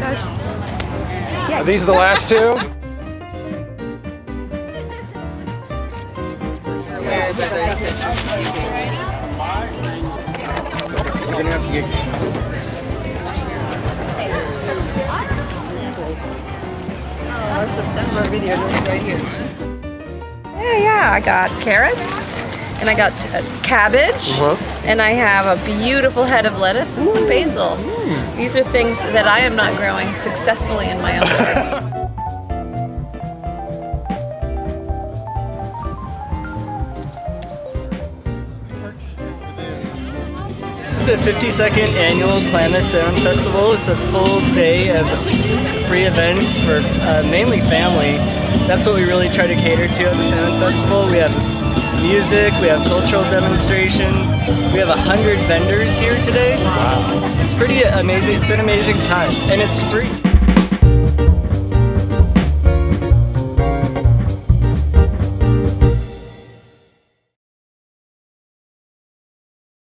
butterscotch. Are these the last two? You're gonna have to get Our September video is right here. Yeah, yeah. I got carrots, and I got uh, cabbage, and I have a beautiful head of lettuce and some basil. These are things that I am not growing successfully in my own garden. This is the 52nd annual Klamath Salmon Festival. It's a full day of free events for uh, mainly family. That's what we really try to cater to at the Salmon Festival. We have music, we have cultural demonstrations, we have a hundred vendors here today. Wow. It's pretty amazing. It's an amazing time, and it's free.